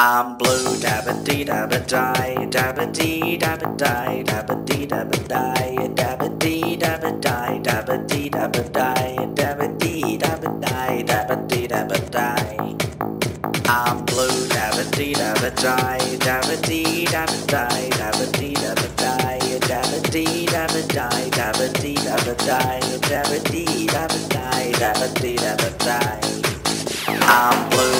I'm blue, dabba dee dabba die, dabba dee dabba die, dabba dee dabba die, dabba dee dabba die, dabba dee dabba die, dabba dee dabba die, dabba dee dabba die. I'm blue, dabba dee dabba die, dabba dee dabba die, dabba dee dabba die, dabba dee dabba die, dabba dee dabba die, dabba dee dabba die, dabba dee dabba die. I'm blue.